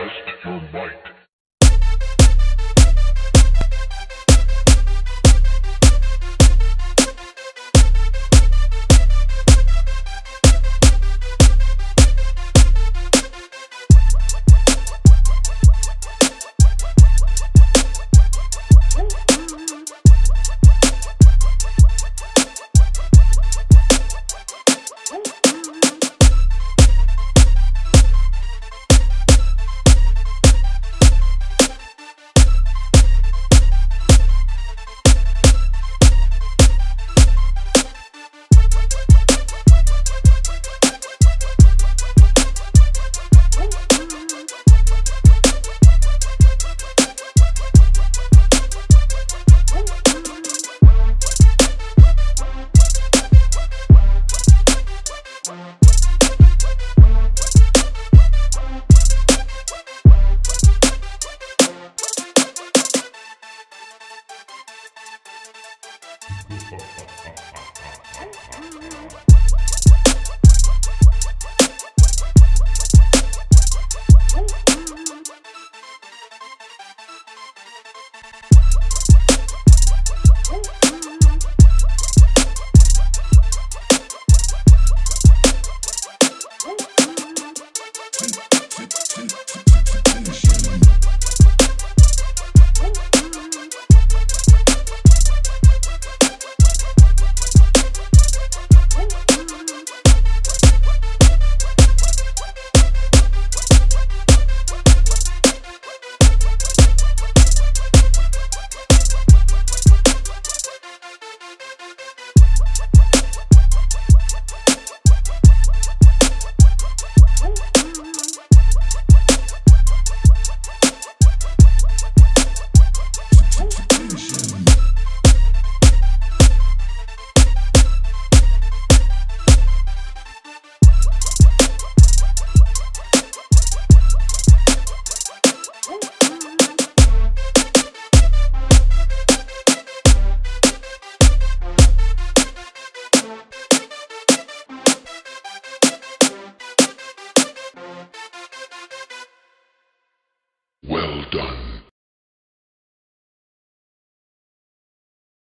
Test your might. Por favor. done.